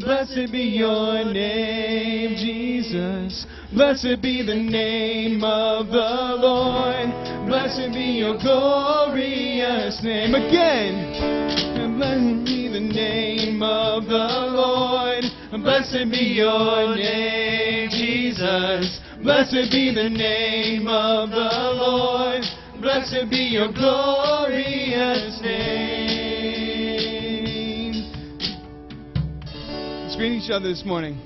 Blessed be your name, Jesus. Blessed be the name of the Lord. Blessed be your glorious name. Again. And blessed be the name of the Lord. Blessed be your name, Jesus. Blessed be the name of the Lord. Blessed be your glorious name. greet each other this morning.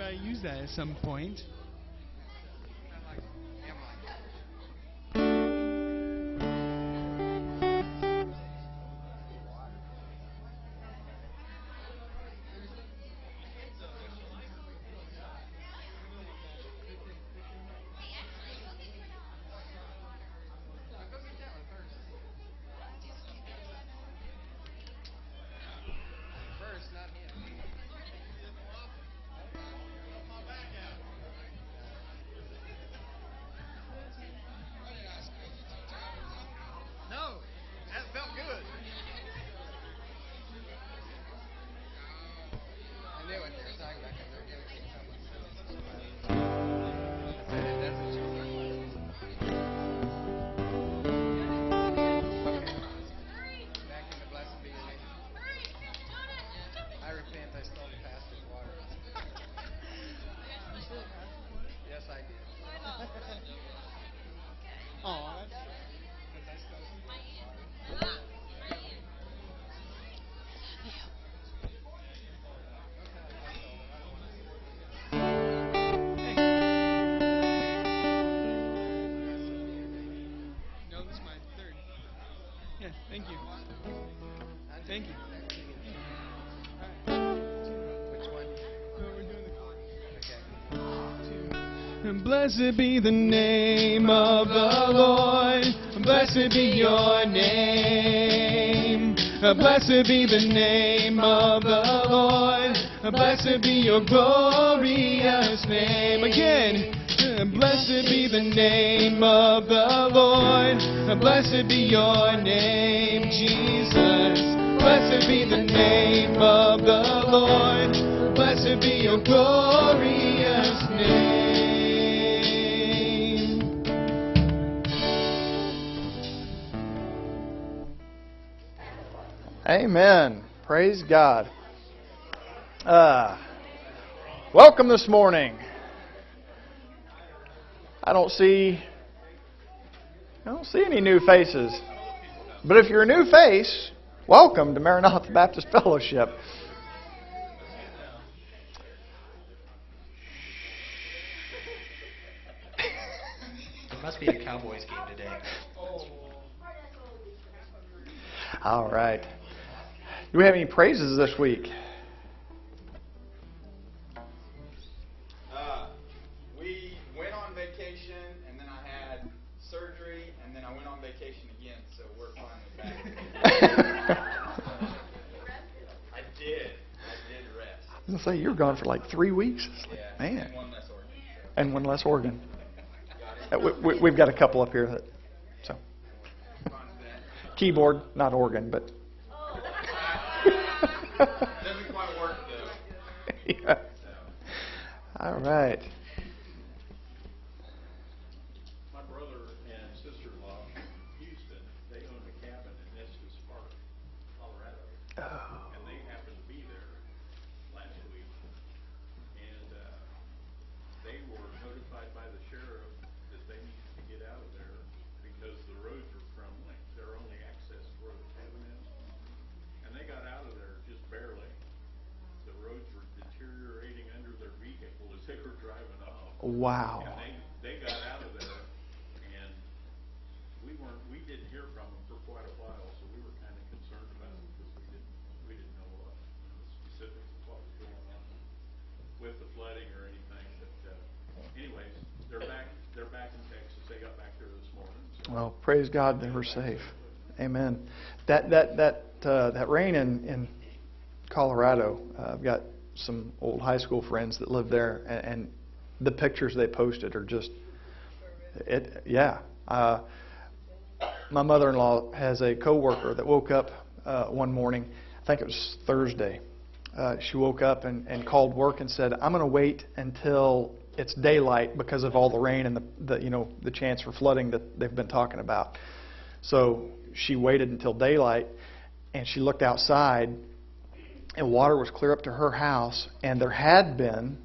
Uh, use that at some point. And blessed be the name of the Lord. Blessed be your name. Blessed be the name of the Lord. Blessed be your glorious name. Again. Blessed be the name of the Lord. Blessed be your name, Jesus. Blessed be the name of the Lord. Blessed be your glorious Amen. Praise God. Uh, welcome this morning. I don't see I don't see any new faces. But if you're a new face, welcome to Maranatha Baptist Fellowship. It must be a Cowboys game today. All right. Do we have any praises this week? Uh, we went on vacation, and then I had surgery, and then I went on vacation again, so we're finally back. I did. I did rest. I was say you were gone for like three weeks. It's like, Yeah. man, And one less organ. So. and one less organ. Uh, we, we've got a couple up here that so keyboard, not organ, but. Doesn't quite work, though. yeah. All right. My brother and sister-in-law from Houston, they own a cabin in Estes Park, Colorado. Oh. And they happened to be there last week. And, uh, they were notified by the sheriff that they needed to get out of there because the roads are crumbling. Their only access to where the cabin is. And they got out of there just barely. The roads were deteriorating under their vehicle as they were driving off. Wow. And they, they got out of there, and we weren't, we didn't hear from them for quite a while, so we were kinda concerned about it, because we didn't, we didn't know what, the specifics of what was going on with the flooding or anything, but, uh, anyways, they're back, they're back in Texas, they got back there this morning, so. Well, praise God they were safe. Amen. That that that uh, that rain in in Colorado. Uh, I've got some old high school friends that live there, and, and the pictures they posted are just it. Yeah. Uh, my mother-in-law has a coworker that woke up uh, one morning. I think it was Thursday. Uh, she woke up and, and called work and said, "I'm going to wait until it's daylight because of all the rain and the, the you know the chance for flooding that they've been talking about." So she waited until daylight, and she looked outside, and water was clear up to her house, and there had been,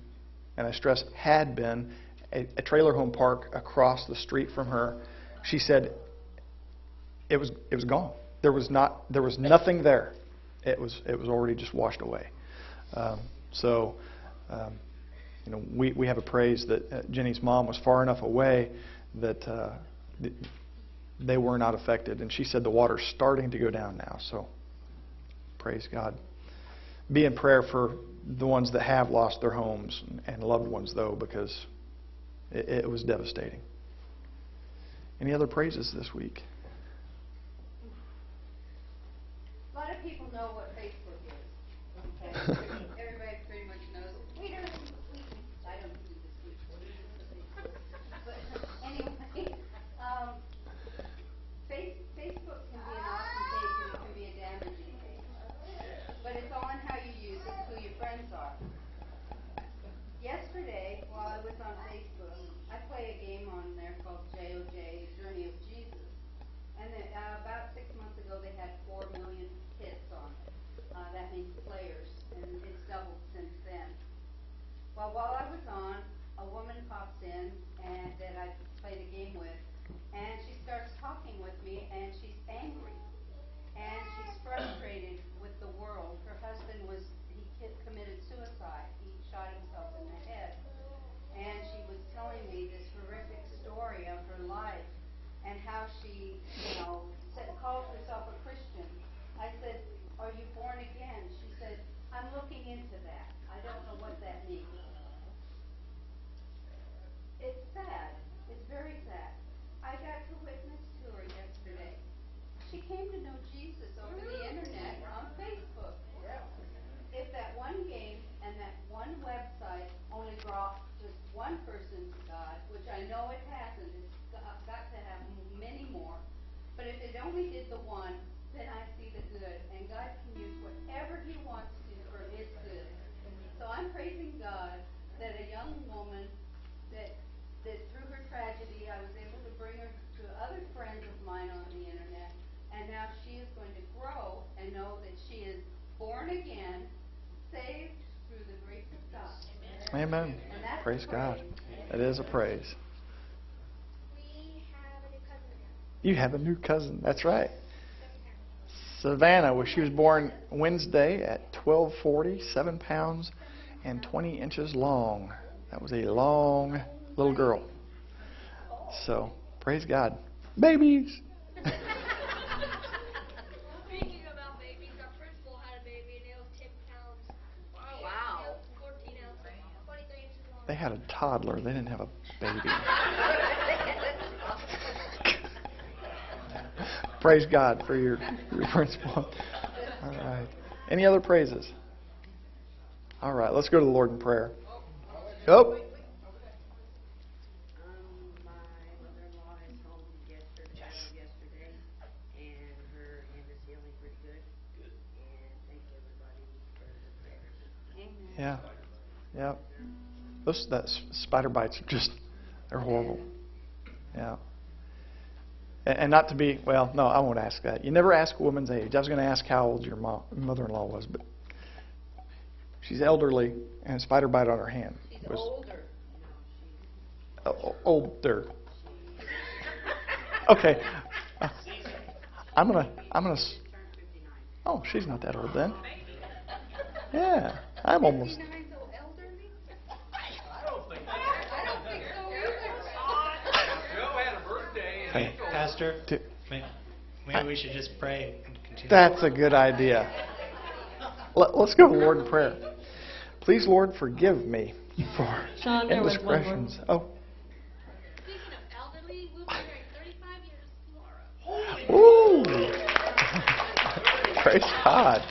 and I stress had been, a, a trailer home park across the street from her. She said it was it was gone. There was not there was nothing there. It was it was already just washed away. Um, so, um, you know, we we have a praise that uh, Jenny's mom was far enough away that uh, th- they were not affected, and she said the water's starting to go down now. So, praise God. Be in prayer for the ones that have lost their homes and loved ones, though, because it, it was devastating. Any other praises this week? A lot of people know what Facebook is. Okay, everybody pretty much knows. We don't. I don't do this week. But anyway, um, face, Facebook can be an awesome page and it can be a damaging page. But it's on how you use it, who your friends are. Yesterday, while I was on Facebook, I play a game on there called JOJ, Journey of Jesus. And then, uh, about six months ago, they had four million hits on it. Uh, that means players, and it's doubled since then. Jesus over the internet on Facebook. If that one game and that one website only brought just one person to God, which I know it hasn't, it's got to have many more. But if it only did the one, then I see the good, and God can use whatever He wants to for His good. So I'm praising God that a young woman that that through her tragedy, I was able to bring her to other friends of mine on the internet, and now she is going to grow and know that she is born again, saved through the grace of God. Amen. Praise God. That is a praise. You have a new cousin. That's right. Savannah, well, she was born Wednesday at 1240, 7 pounds and 20 inches long. That was a long little girl. So, praise God. Babies! Speaking about babies, our principal had a baby and it was 10 pounds. Wow. It was 14 ounces, 23 inches long. They had a toddler, they didn't have a baby. Praise God for your, your principal. All right. Any other praises? All right, let's go to the Lord in prayer. Oh, Um, my mother-in-law is home yesterday, as of yesterday, and her hand is healing pretty good. And thank everybody for the prayers. yeah. Yeah. Those that spider bites are just they're horrible. Yeah. And, and not to be well, no, I won't ask that. You never ask a woman's age. I was going to ask how old your mom, mother-in-law was, but she's elderly and a spider bite on her hand. She's was older. o- older. Okay. Uh, I'm gonna. I'm gonna. s- Turned fifty-nine. Oh, she's not that old then. Yeah, I'm almost. Fifty-nine so elderly? I don't think I don't think so either. Joe had a birthday and Hey. Pastor, T- may- maybe we should just pray and continue. That's a good idea. Let, let's go to the Lord in prayer. Please, Lord, forgive me for Sean, there was one more. indiscretions. Oh, elderly, we'll be married 35 years tomorrow. ooh! Praise God.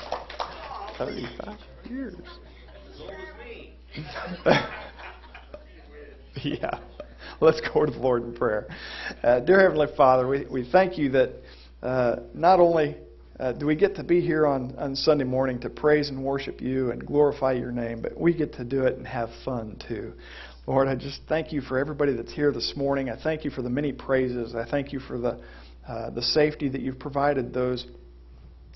Thirty-five years. yeah. Let's go to the Lord in prayer. Uh, dear Heavenly Father, we, we thank you that uh, not only uh, do we get to be here on, on Sunday morning to praise and worship you and glorify your name, but we get to do it and have fun too. Lord, I just thank you for everybody that's here this morning. I thank you for the many praises. I thank you for the, uh, the safety that you've provided those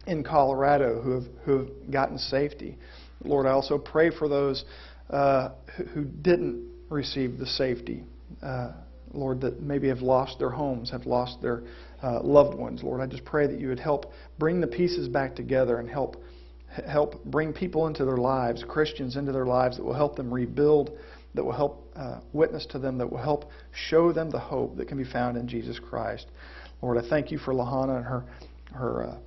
in Colorado who have, who have gotten safety. Lord, I also pray for those uh, who, who didn't receive the safety. Uh, Lord, that maybe have lost their homes, have lost their uh, loved ones. Lord, I just pray that you would help bring the pieces back together and help help bring people into their lives, Christians into their lives that will help them rebuild, that will help uh, witness to them, that will help show them the hope that can be found in Jesus Christ. Lord, I thank you for Lahana and her her uh,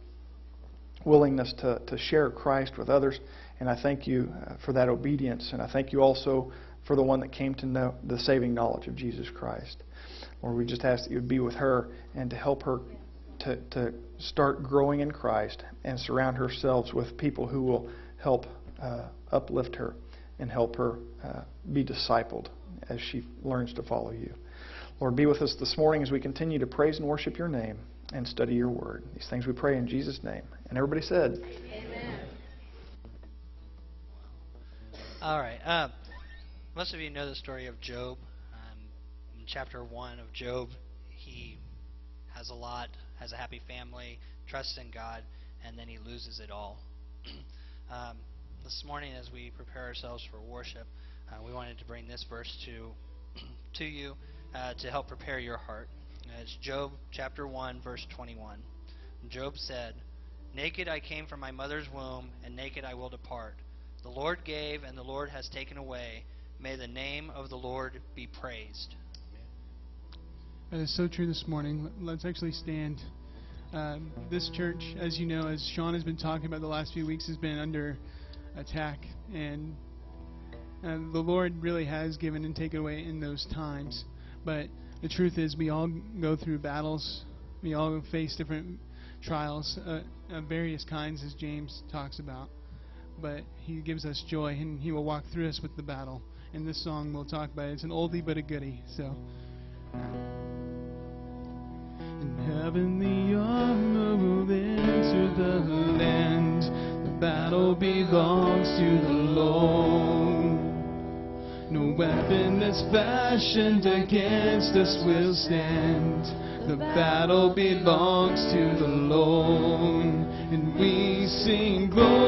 willingness to, to share Christ with others. And I thank you uh, for that obedience. And I thank you also for the one that came to know the saving knowledge of Jesus Christ. Lord, we just ask that you would be with her and to help her to, to start growing in Christ and surround herself with people who will help uh, uplift her and help her uh, be discipled as she learns to follow you. Lord, be with us this morning as we continue to praise and worship your name and study your word. These things we pray in Jesus' name. And everybody said, Amen. All right. Um, most of you know the story of Job. Um, in chapter 1 of Job, he has a lot, has a happy family, trusts in God, and then he loses it all. um, this morning, as we prepare ourselves for worship, uh, we wanted to bring this verse to to you uh, to help prepare your heart. It's Job chapter 1, verse 21. Job said, Naked I came from my mother's womb, and naked I will depart. The Lord gave, and the Lord has taken away. May the name of the Lord be praised. That is so true this morning. Let's actually stand. Um, this church, as you know, as Sean has been talking about the last few weeks, has been under attack. And uh, the Lord really has given and taken away in those times. But the truth is, we all go through battles, we all face different trials uh, of various kinds, as James talks about. But He gives us joy, and He will walk through us with the battle in this song we'll talk about it. It's an oldie but a goodie. So. In heaven the armor will enter the land. The battle belongs to the Lord. No weapon that's fashioned against us will stand. The battle belongs to the Lord. And we sing glory.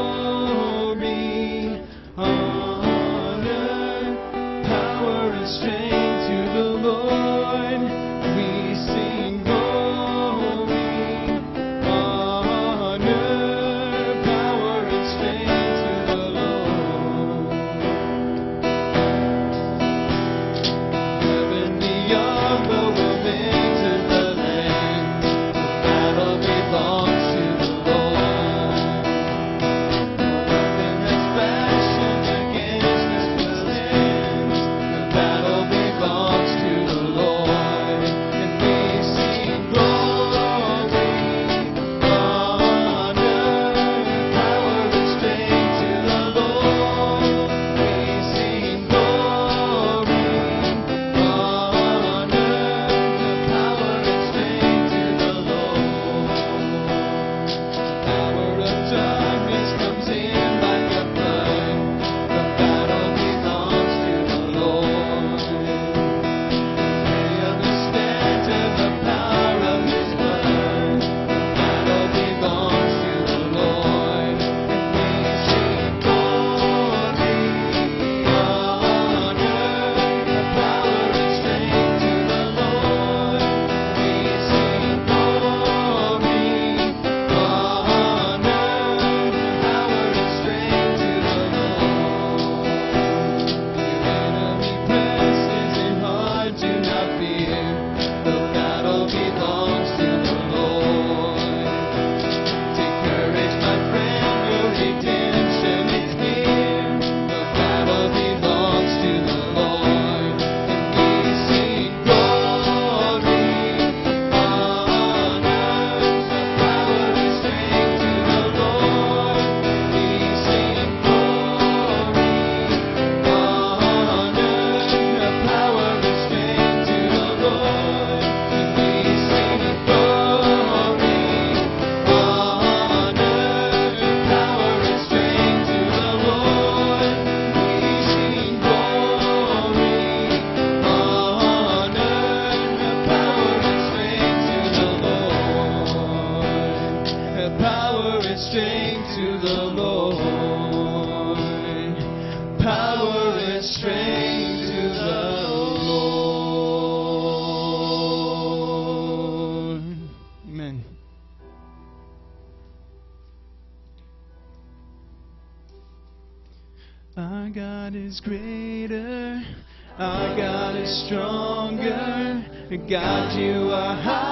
God, you are high.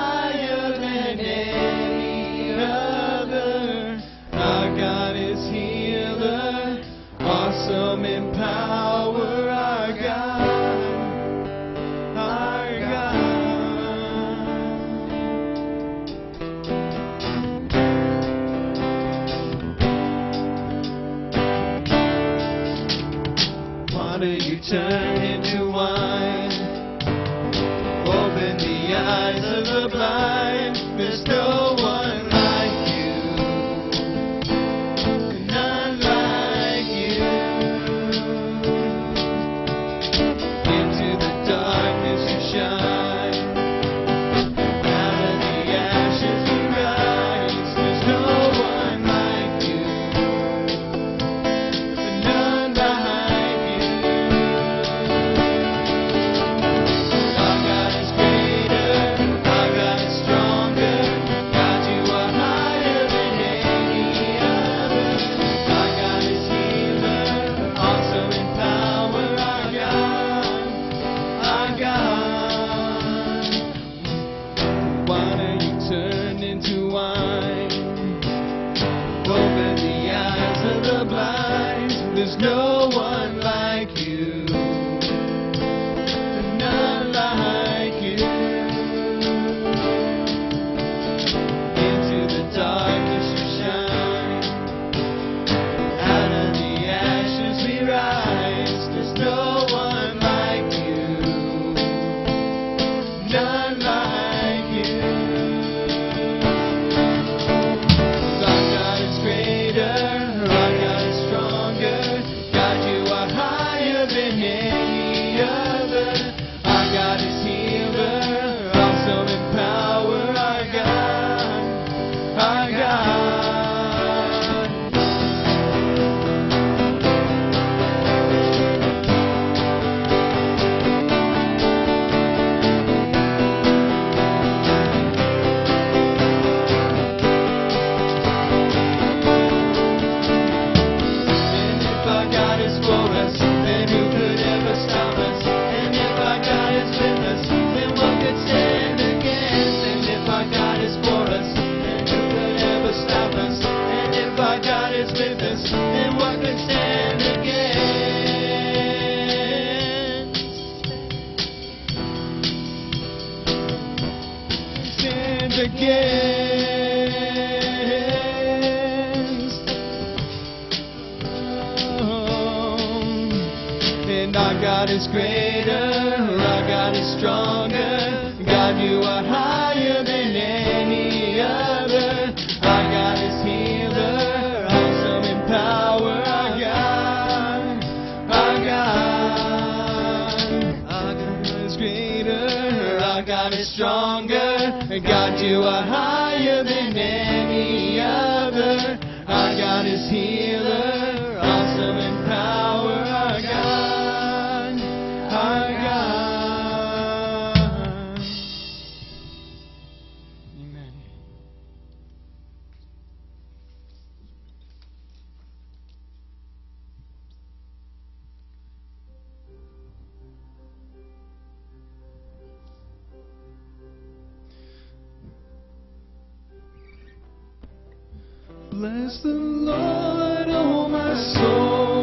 Bless the Lord, oh my soul.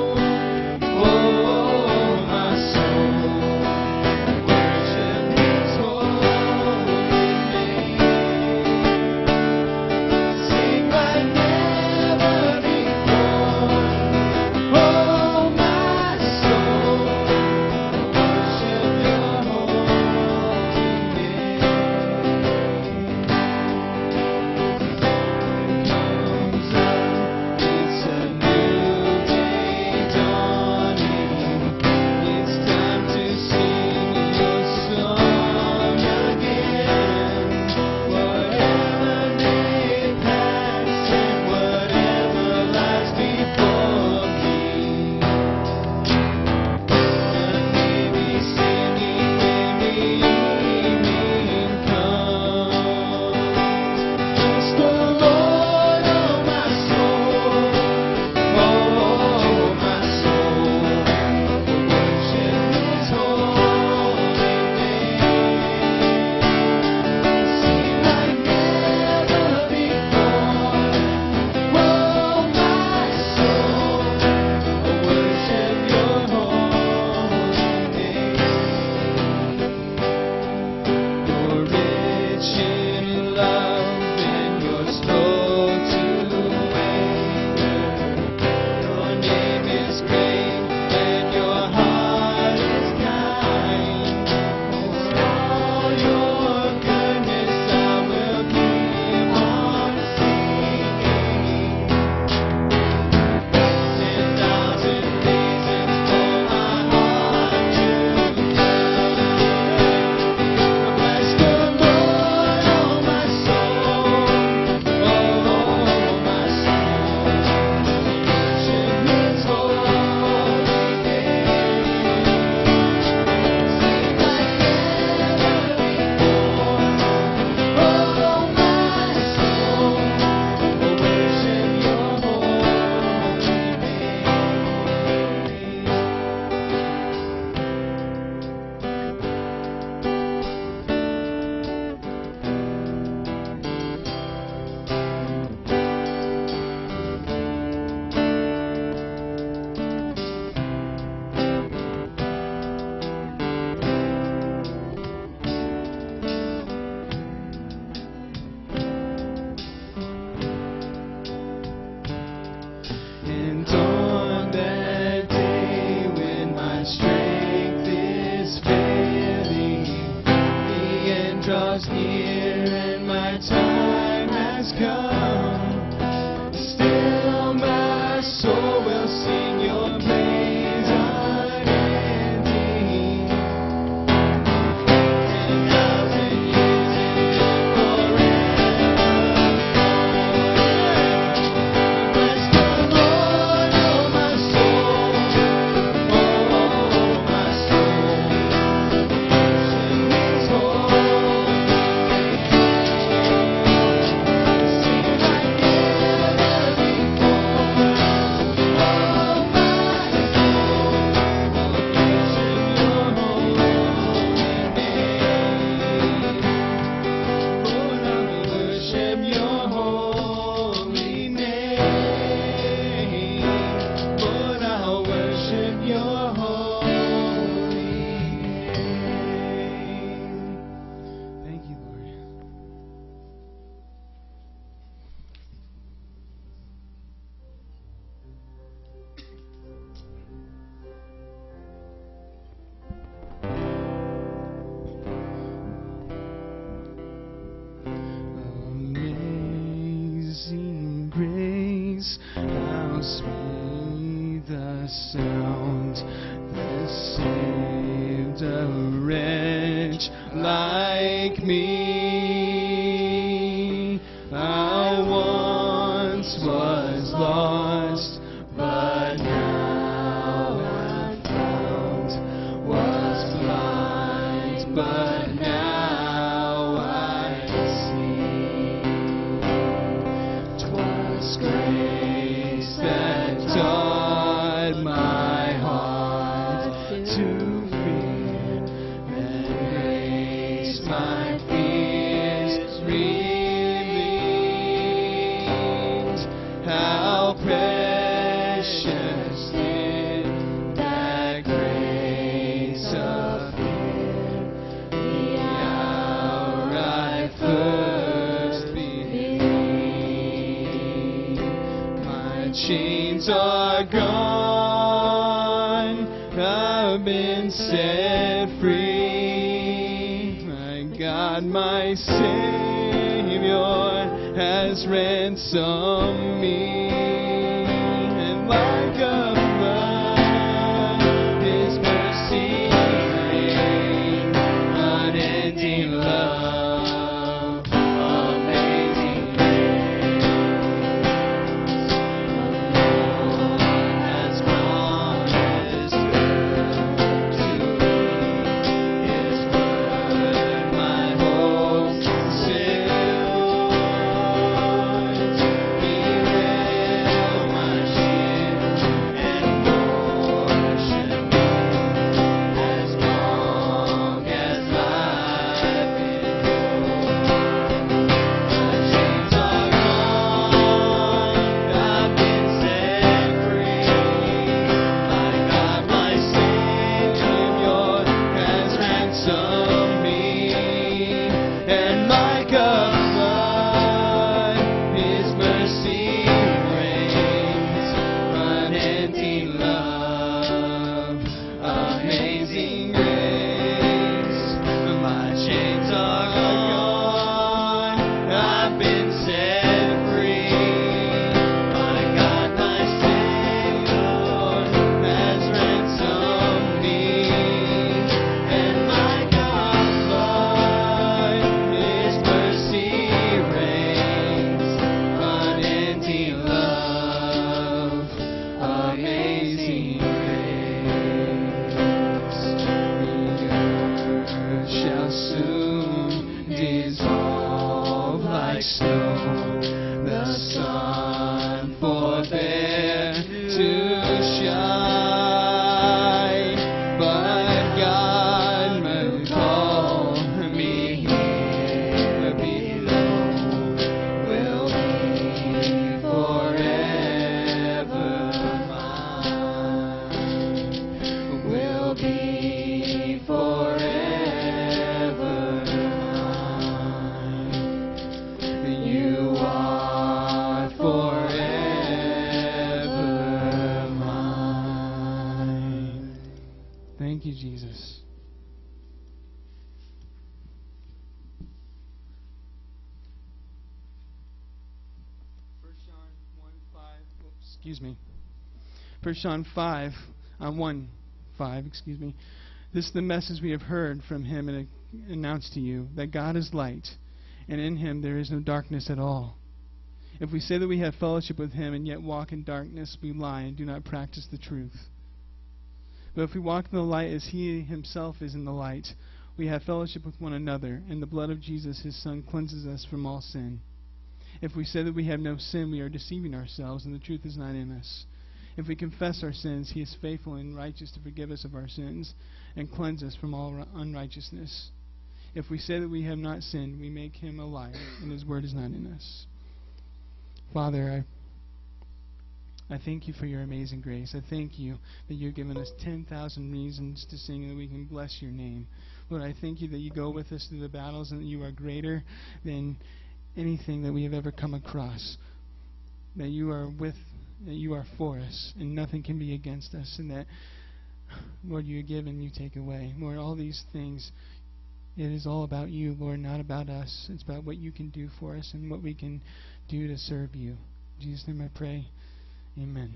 But set free. My God, my Savior has ransomed First John 5, uh, 1 5, excuse me. This is the message we have heard from him and announced to you that God is light, and in him there is no darkness at all. If we say that we have fellowship with him and yet walk in darkness, we lie and do not practice the truth. But if we walk in the light as he himself is in the light, we have fellowship with one another, and the blood of Jesus, his son, cleanses us from all sin. If we say that we have no sin, we are deceiving ourselves, and the truth is not in us. If we confess our sins, he is faithful and righteous to forgive us of our sins and cleanse us from all unrighteousness. If we say that we have not sinned, we make him a liar, and his word is not in us. Father, I, I thank you for your amazing grace. I thank you that you've given us 10,000 reasons to sing and that we can bless your name. Lord, I thank you that you go with us through the battles and that you are greater than anything that we have ever come across. That you are with, that you are for us, and nothing can be against us, and that, Lord, you give and you take away. Lord, all these things, it is all about you, Lord, not about us. It's about what you can do for us and what we can do to serve you. In Jesus' name I pray. Amen.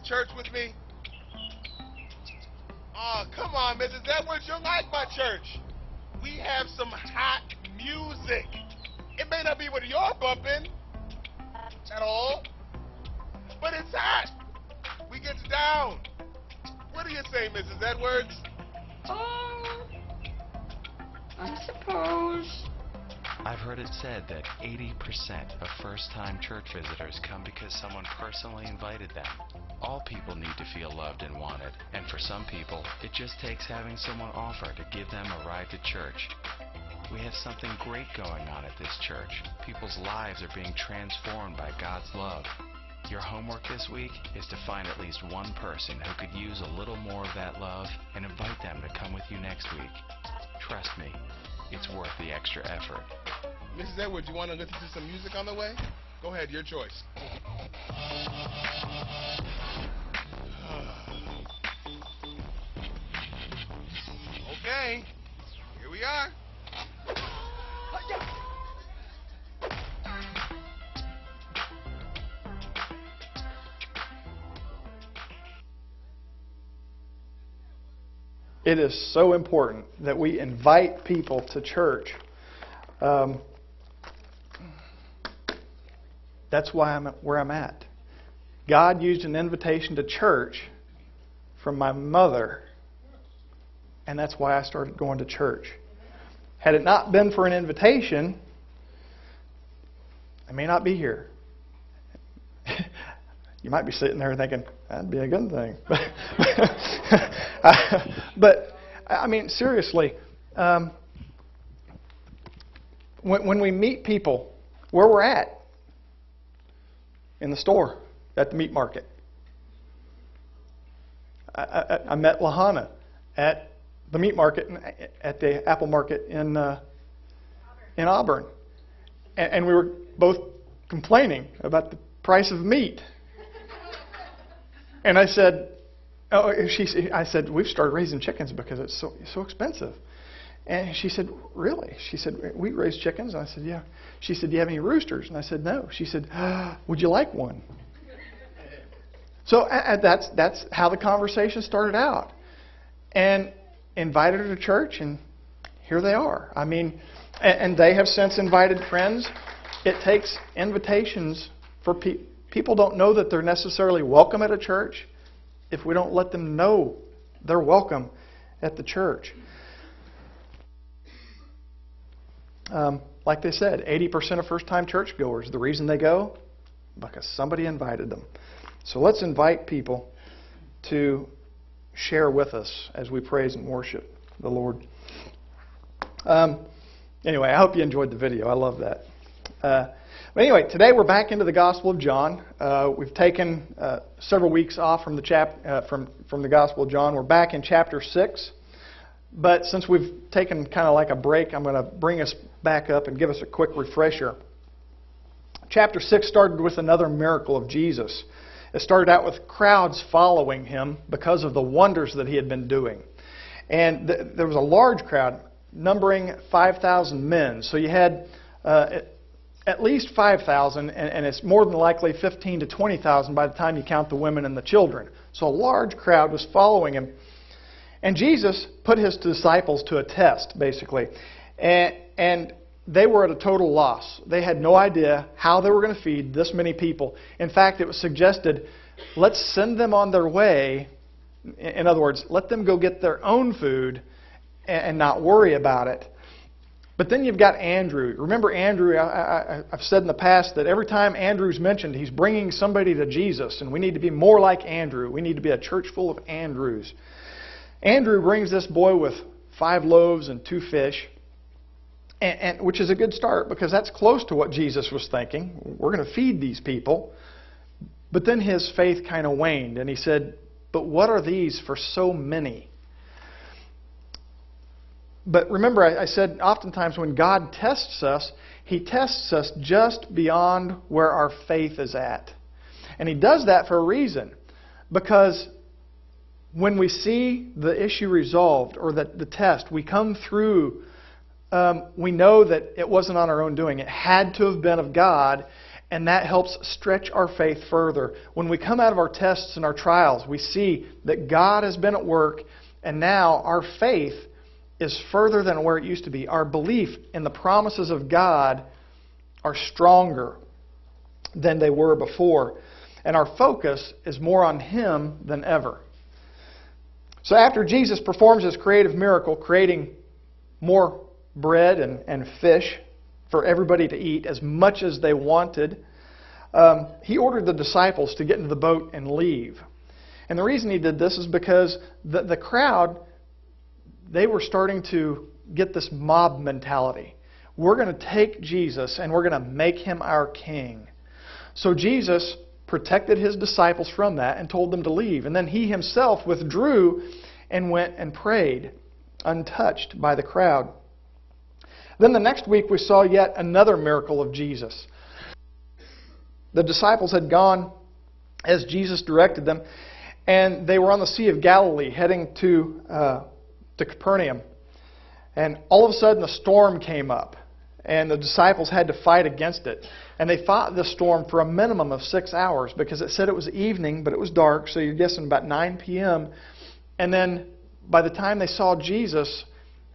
To church with me? Oh, come on, Mrs. Edwards, you like my church. We have some hot music. It may not be what you're bumping at all, but it's hot. We get down. What do you say, Mrs. Edwards? Oh, I suppose. I've heard it said that 80% of first time church visitors come because someone personally invited them. All people need to feel loved and wanted, and for some people, it just takes having someone offer to give them a ride to church. We have something great going on at this church. People's lives are being transformed by God's love. Your homework this week is to find at least one person who could use a little more of that love and invite them to come with you next week. Trust me, it's worth the extra effort. Mrs. Edwards, do you want to listen to some music on the way? Go ahead, your choice. okay, here we are. It is so important that we invite people to church. Um, that's why I'm where I'm at. God used an invitation to church from my mother, and that's why I started going to church. Had it not been for an invitation, I may not be here. you might be sitting there thinking, that'd be a good thing. but, I mean, seriously, um, when, when we meet people where we're at, in the store, at the meat market, I, I, I met Lahana at the meat market, at the apple market in, uh, in Auburn. And, and we were both complaining about the price of meat. And I said, oh, she, I said, we've started raising chickens because it's so, so expensive. And she said, really? She said, we raise chickens? And I said, yeah. She said, do you have any roosters? And I said, no. She said, ah, would you like one? So that's, that's how the conversation started out. And invited her to church, and here they are. I mean, and, and they have since invited friends. It takes invitations for people. People don't know that they're necessarily welcome at a church if we don't let them know they're welcome at the church. Um, like they said, 80% of first time churchgoers, the reason they go? Because somebody invited them. So let's invite people to share with us as we praise and worship the Lord. Um, anyway, I hope you enjoyed the video. I love that. Uh, but anyway, today we're back into the Gospel of John. Uh, we've taken uh, several weeks off from the chap uh, from from the Gospel of John. We're back in chapter six. But since we've taken kind of like a break, I'm going to bring us back up and give us a quick refresher. Chapter 6 started with another miracle of Jesus. It started out with crowds following him because of the wonders that he had been doing. And th- there was a large crowd. numbering 5,000 men. So you had uh, at- least 5,000, and, and it's more than likely 15 to 20,000 by the time you count the women and the children. So a large crowd was following him. And Jesus put his disciples to a test, basically. And, and they were at a total loss. They had no idea how they were going to feed this many people. In fact, it was suggested let's send them on their way. In other words, let them go get their own food and, not worry about it. But then you've got Andrew. Remember Andrew? I, I've said in the past that every time Andrew's mentioned, he's bringing somebody to Jesus, and we need to be more like Andrew. We need to be a church full of Andrews. Andrew brings this boy with five loaves and two fish, and, and, which is a good start because that's close to what Jesus was thinking. We're going to feed these people. But then his faith kind of waned, and he said, But what are these for so many? But remember, I, I said oftentimes when God tests us, He tests us just beyond where our faith is at. And He does that for a reason. Because when we see the issue resolved or the, the test, we come through, um, we know that it wasn't on our own doing. It had to have been of God, and that helps stretch our faith further. When we come out of our tests and our trials, we see that God has been at work, and now our faith is further than where it used to be. Our belief in the promises of God are stronger than they were before. And our focus is more on Him than ever. So after Jesus performs his creative miracle, creating more bread and, and fish for everybody to eat as much as they wanted, um, he ordered the disciples to get into the boat and leave. And the reason he did this is because the, the crowd, they were starting to get this mob mentality. We're going to take Jesus and we're going to make him our king. So Jesus protected his disciples from that and told them to leave. And then he himself withdrew and went and prayed, untouched by the crowd. Then the next week we saw yet another miracle of Jesus. The disciples had gone as Jesus directed them, and they were on the Sea of Galilee heading to, uh, to Capernaum. And all of a sudden, a storm came up, and the disciples had to fight against it. And they fought the storm for a minimum of six hours because it said it was evening, but it was dark, so you're guessing about 9 p.m. And then by the time they saw Jesus,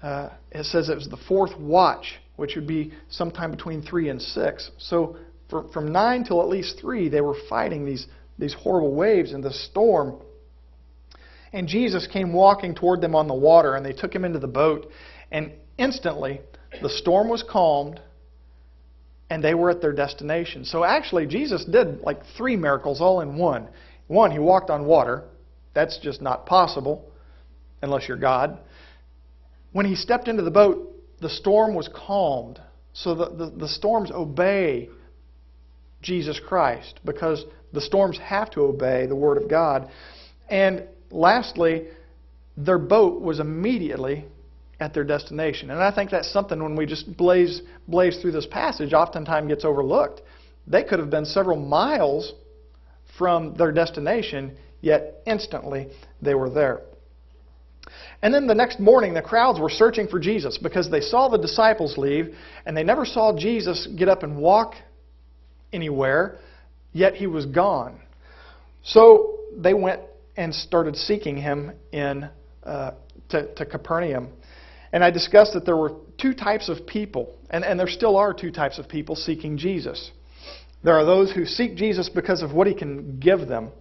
uh, it says it was the fourth watch, which would be sometime between 3 and 6. So for, from 9 till at least 3, they were fighting these, these horrible waves and the storm. And Jesus came walking toward them on the water, and they took him into the boat. And instantly, the storm was calmed, and they were at their destination. So actually, Jesus did like three miracles all in one. One, he walked on water. That's just not possible unless you're God. When he stepped into the boat, the storm was calmed. So the, the, the storms obey Jesus Christ because the storms have to obey the Word of God. And lastly, their boat was immediately at their destination. And I think that's something when we just blaze blaze through this passage oftentimes gets overlooked. They could have been several miles from their destination, yet instantly they were there. And then the next morning, the crowds were searching for Jesus because they saw the disciples leave and they never saw Jesus get up and walk anywhere, yet he was gone. So they went and started seeking him in uh, to, to Capernaum. And I discussed that there were two types of people, and, and there still are two types of people seeking Jesus. There are those who seek Jesus because of what he can give them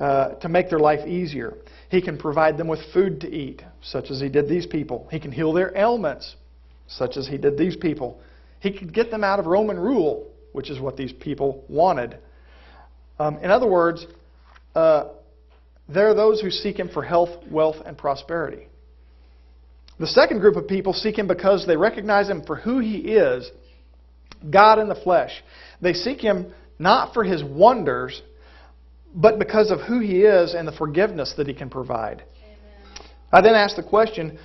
uh, to make their life easier. He can provide them with food to eat, such as he did these people. He can heal their ailments, such as he did these people. He could get them out of Roman rule, which is what these people wanted. Um, in other words, uh, there are those who seek him for health, wealth, and prosperity. The second group of people seek him because they recognize him for who he is God in the flesh. They seek him not for his wonders, but because of who he is and the forgiveness that he can provide. Amen. I then ask the question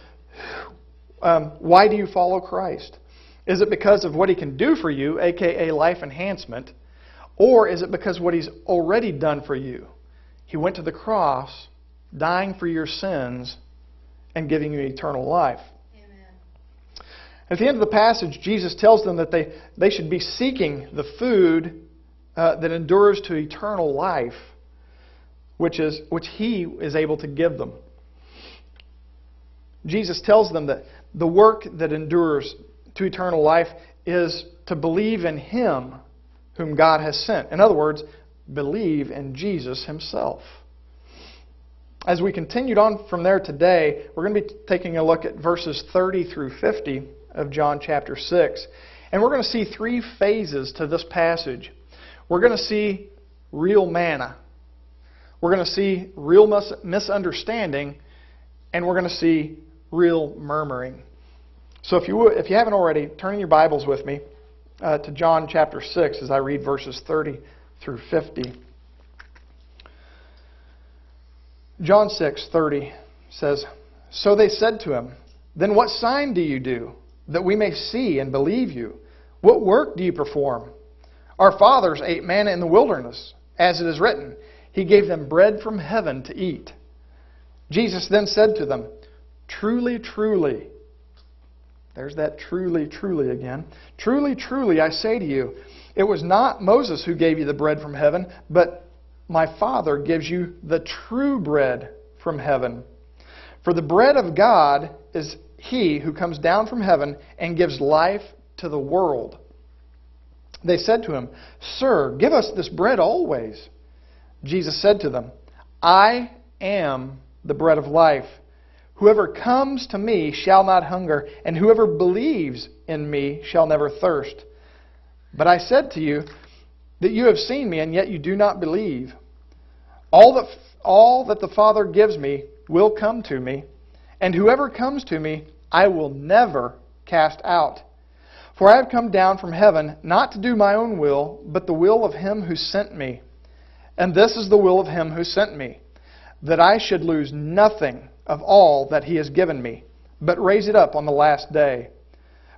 um, why do you follow Christ? Is it because of what he can do for you, aka life enhancement, or is it because what he's already done for you? He went to the cross, dying for your sins and giving you eternal life. Amen. At the end of the passage, Jesus tells them that they, they should be seeking the food uh, that endures to eternal life, which, is, which He is able to give them. Jesus tells them that the work that endures to eternal life is to believe in Him whom God has sent. In other words, believe in Jesus Himself. As we continued on from there today, we're going to be taking a look at verses 30 through 50 of John chapter 6. And we're going to see three phases to this passage. We're going to see real manna, we're going to see real mis- misunderstanding, and we're going to see real murmuring. So if you, if you haven't already, turn in your Bibles with me uh, to John chapter 6 as I read verses 30 through 50. John 6:30 says, "So they said to him, then what sign do you do that we may see and believe you? What work do you perform? Our fathers ate manna in the wilderness, as it is written, he gave them bread from heaven to eat." Jesus then said to them, "Truly, truly, there's that truly, truly again. Truly, truly, I say to you, it was not Moses who gave you the bread from heaven, but my Father gives you the true bread from heaven. For the bread of God is he who comes down from heaven and gives life to the world. They said to him, Sir, give us this bread always. Jesus said to them, I am the bread of life. Whoever comes to me shall not hunger, and whoever believes in me shall never thirst. But I said to you that you have seen me, and yet you do not believe. All that, all that the Father gives me will come to me, and whoever comes to me I will never cast out. For I have come down from heaven not to do my own will, but the will of him who sent me. And this is the will of him who sent me, that I should lose nothing of all that he has given me, but raise it up on the last day.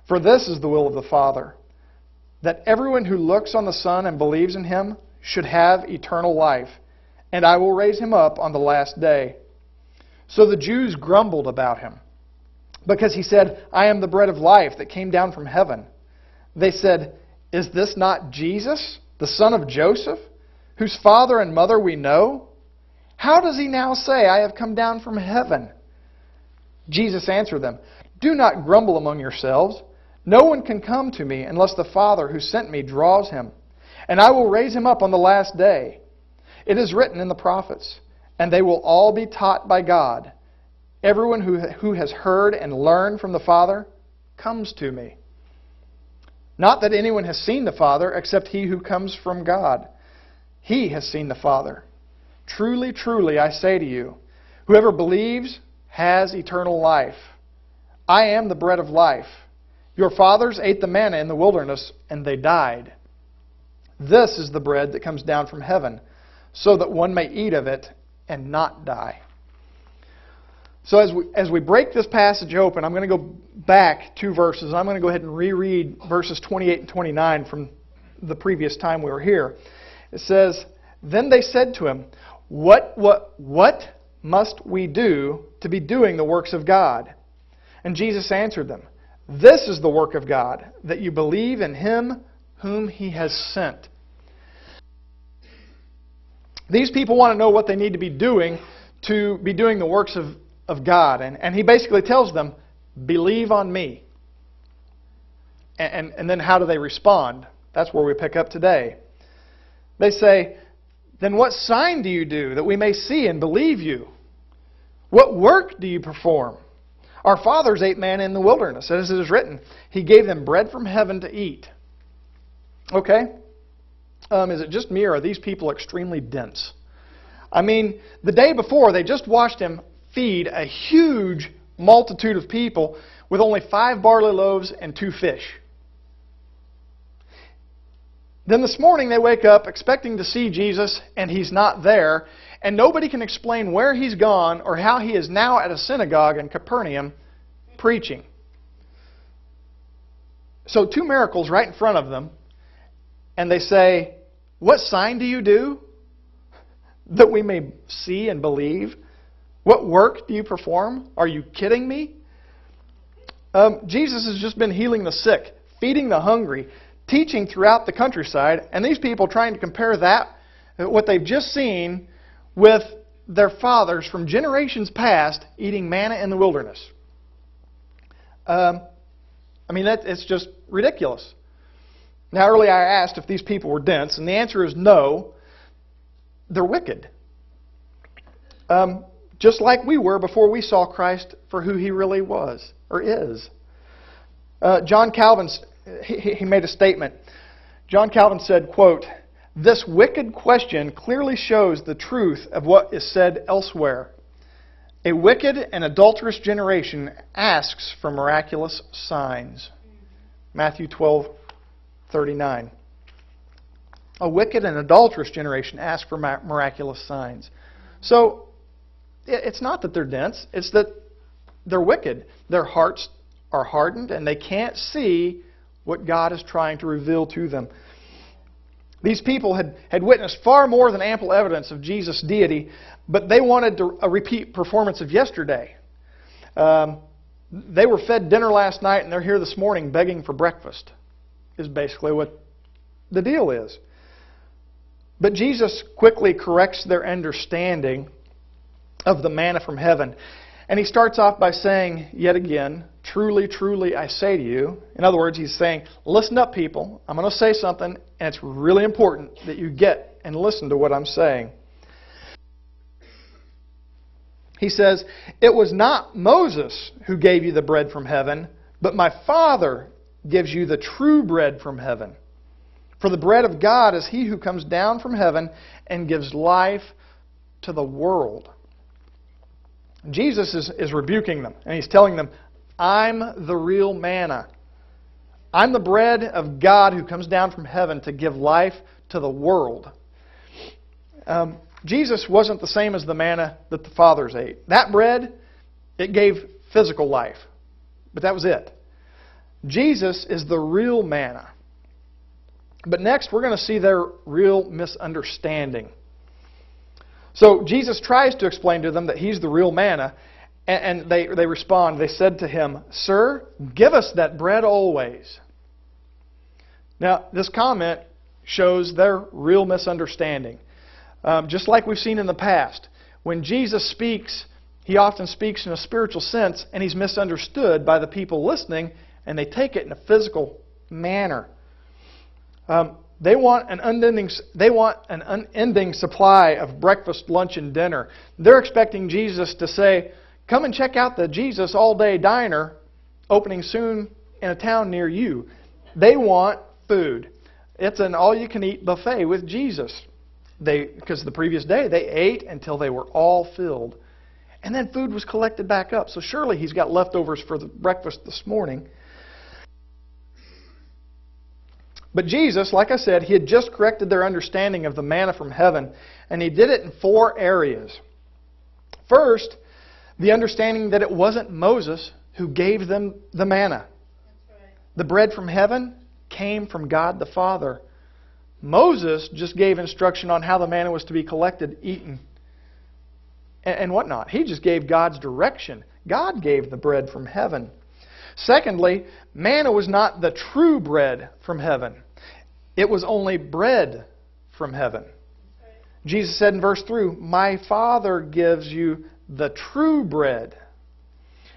For this is the will of the Father, that everyone who looks on the Son and believes in him should have eternal life, and I will raise him up on the last day. So the Jews grumbled about him, because he said, I am the bread of life that came down from heaven. They said, Is this not Jesus, the son of Joseph, whose father and mother we know? How does he now say, I have come down from heaven? Jesus answered them, Do not grumble among yourselves. No one can come to me unless the Father who sent me draws him, and I will raise him up on the last day. It is written in the prophets, and they will all be taught by God. Everyone who, who has heard and learned from the Father comes to me. Not that anyone has seen the Father except he who comes from God. He has seen the Father. Truly, truly, I say to you, whoever believes has eternal life. I am the bread of life. Your fathers ate the manna in the wilderness, and they died. This is the bread that comes down from heaven, so that one may eat of it and not die. So, as we, as we break this passage open, I'm going to go back two verses. I'm going to go ahead and reread verses 28 and 29 from the previous time we were here. It says, Then they said to him, what, what, what must we do to be doing the works of God? And Jesus answered them, This is the work of God, that you believe in him whom he has sent. These people want to know what they need to be doing to be doing the works of, of God. And, and he basically tells them, Believe on me. And, and, and then how do they respond? That's where we pick up today. They say, then what sign do you do that we may see and believe you? What work do you perform? Our fathers ate manna in the wilderness, as it is written. He gave them bread from heaven to eat. Okay? Um, is it just me, or are these people extremely dense? I mean, the day before, they just watched him feed a huge multitude of people with only five barley loaves and two fish. Then this morning they wake up expecting to see Jesus, and he's not there, and nobody can explain where he's gone or how he is now at a synagogue in Capernaum preaching. So, two miracles right in front of them, and they say, What sign do you do that we may see and believe? What work do you perform? Are you kidding me? Um, Jesus has just been healing the sick, feeding the hungry, teaching throughout the countryside, and these people trying to compare that, what they've just seen, with their fathers from generations past eating manna in the wilderness. Um, I mean, that, it's just ridiculous. Now, earlier I asked if these people were dense, and the answer is no. They're wicked. Um, just like we were before we saw Christ for who he really was or is. Uh, John Calvin he, he made a statement. John Calvin said, quote, This wicked question clearly shows the truth of what is said elsewhere. A wicked and adulterous generation asks for miraculous signs. Matthew 12, 39. A wicked and adulterous generation asks for miraculous signs. So, it's not that they're dense, it's that they're wicked. Their hearts are hardened and they can't see what God is trying to reveal to them. These people had, had witnessed far more than ample evidence of Jesus' deity, but they wanted to, a repeat performance of yesterday. Um, they were fed dinner last night and they're here this morning begging for breakfast, is basically what the deal is. But Jesus quickly corrects their understanding of the manna from heaven. And he starts off by saying, yet again, Truly, truly, I say to you. In other words, he's saying, Listen up, people. I'm going to say something, and it's really important that you get and listen to what I'm saying. He says, It was not Moses who gave you the bread from heaven, but my Father gives you the true bread from heaven. For the bread of God is he who comes down from heaven and gives life to the world. Jesus is, is rebuking them, and he's telling them, I'm the real manna. I'm the bread of God who comes down from heaven to give life to the world. Um, Jesus wasn't the same as the manna that the fathers ate. That bread, it gave physical life, but that was it. Jesus is the real manna. But next, we're going to see their real misunderstanding. So Jesus tries to explain to them that he's the real manna, and they, they respond. They said to him, Sir, give us that bread always. Now, this comment shows their real misunderstanding. Um, just like we've seen in the past, when Jesus speaks, he often speaks in a spiritual sense, and he's misunderstood by the people listening, and they take it in a physical manner. Um, they want an unending, they want an unending supply of breakfast, lunch, and dinner. They're expecting Jesus to say, Come and check out the Jesus All Day Diner opening soon in a town near you. They want food. It's an all you can eat buffet with Jesus. They because the previous day they ate until they were all filled. And then food was collected back up. So surely he's got leftovers for the breakfast this morning. But Jesus, like I said, he had just corrected their understanding of the manna from heaven, and he did it in four areas. First, the understanding that it wasn't Moses who gave them the manna. The bread from heaven came from God the Father. Moses just gave instruction on how the manna was to be collected, eaten, and whatnot. He just gave God's direction. God gave the bread from heaven. Secondly, manna was not the true bread from heaven, it was only bread from heaven. Jesus said in verse 3 My Father gives you the true bread.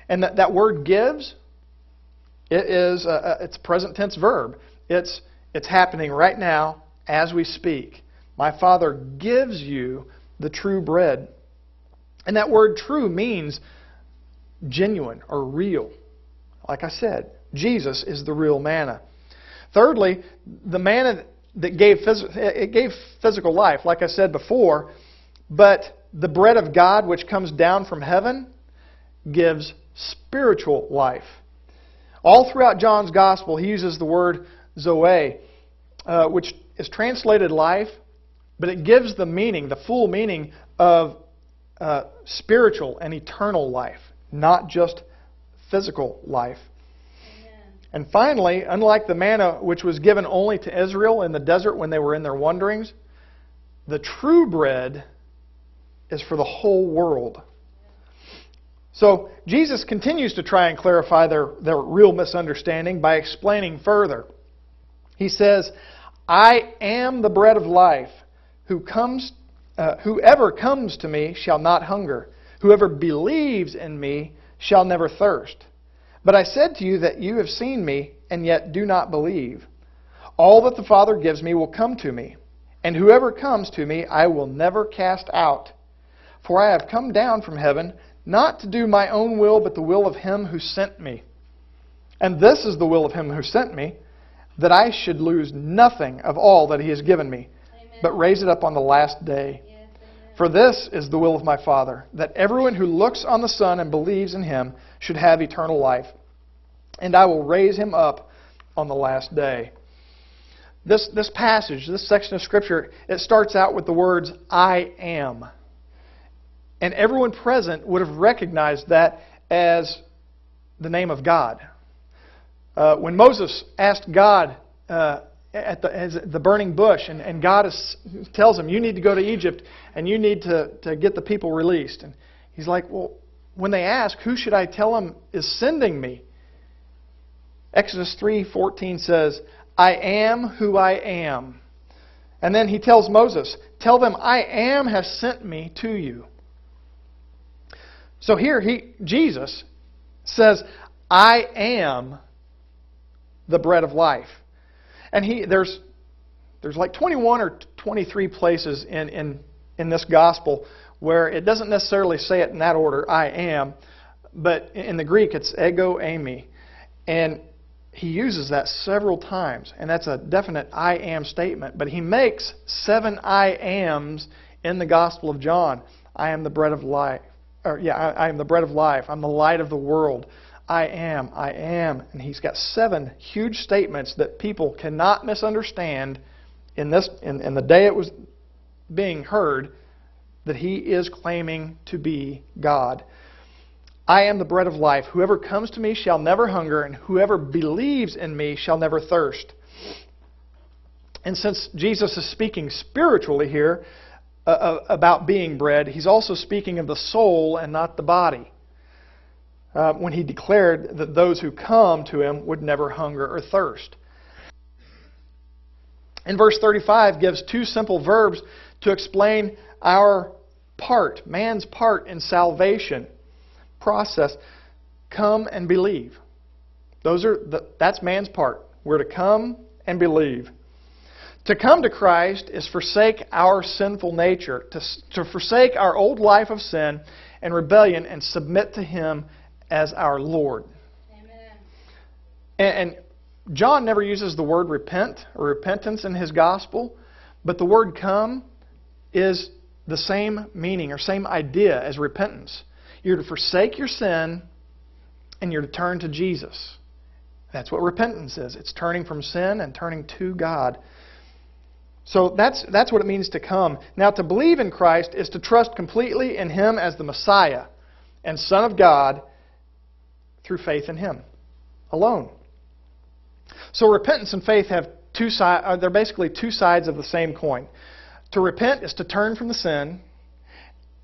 And that, that word gives, it is a, it's present tense verb. It's, it's happening right now as we speak. My Father gives you the true bread. And that word true means genuine or real. Like I said, Jesus is the real manna. Thirdly, the manna that gave, phys- it gave physical life, like I said before, but the bread of God, which comes down from heaven, gives spiritual life. All throughout John's gospel, he uses the word zoe, uh, which is translated life, but it gives the meaning, the full meaning of uh, spiritual and eternal life, not just physical life. And finally, unlike the manna which was given only to Israel in the desert when they were in their wanderings, the true bread is for the whole world. So Jesus continues to try and clarify their, their real misunderstanding by explaining further. He says, I am the bread of life. Who comes, uh, whoever comes to me shall not hunger. Whoever believes in me shall never thirst. But I said to you that you have seen me, and yet do not believe. All that the Father gives me will come to me, and whoever comes to me I will never cast out. For I have come down from heaven not to do my own will, but the will of him who sent me. And this is the will of him who sent me, that I should lose nothing of all that he has given me, but raise it up on the last day. For this is the will of my Father, that everyone who looks on the Son and believes in him should have eternal life. And I will raise him up on the last day. This, this passage, this section of Scripture, it starts out with the words, I am. And everyone present would have recognized that as the name of God. Uh, when Moses asked God uh, at the, the, burning bush, and, and God is, tells him, You need to go to Egypt and you need to, to get the people released. And he's like, Well, when they ask, Who should I tell them is sending me? Exodus 3:14 says, I am who I am. And then he tells Moses, Tell them, I am has sent me to you. So here he Jesus says, I am the bread of life. And he there's there's like 21 or 23 places in, in, in this gospel where it doesn't necessarily say it in that order, I am, but in the Greek it's ego eimi. And he uses that several times, and that's a definite I am statement. But he makes seven I ams in the Gospel of John. I am the bread of life. Or, yeah, I, I am the bread of life. I'm the light of the world. I am, I am. And he's got seven huge statements that people cannot misunderstand in, this, in, in the day it was being heard that he is claiming to be God. I am the bread of life. Whoever comes to me shall never hunger, and whoever believes in me shall never thirst. And since Jesus is speaking spiritually here uh, uh, about being bread, he's also speaking of the soul and not the body. Uh, when he declared that those who come to him would never hunger or thirst. And verse 35 gives two simple verbs to explain our part, man's part in salvation process. Come and believe. Those are the, that's man's part. We're to come and believe. To come to Christ is forsake our sinful nature, to, to forsake our old life of sin and rebellion and submit to Him as our Lord. And, and John never uses the word repent or repentance in his gospel, but the word come is the same meaning or same idea as repentance. You're to forsake your sin and you're to turn to Jesus. That's what repentance is. It's turning from sin and turning to God. So that's, that's what it means to come. Now, to believe in Christ is to trust completely in Him as the Messiah and Son of God through faith in Him alone. So repentance and faith have two sides, uh, they're basically two sides of the same coin. To repent is to turn from the sin,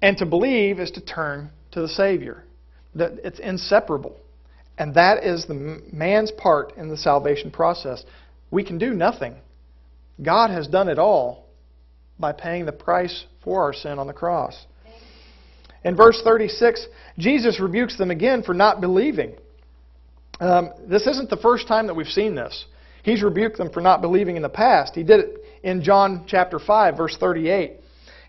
and to believe is to turn to the Savior. That it's inseparable. And that is the man's part in the salvation process. We can do nothing. God has done it all by paying the price for our sin on the cross. In verse 36, Jesus rebukes them again for not believing. Um, this isn't the first time that we've seen this. He's rebuked them for not believing in the past. He did it in John chapter 5, verse 38.